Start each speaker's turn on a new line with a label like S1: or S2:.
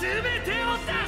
S1: 全てを出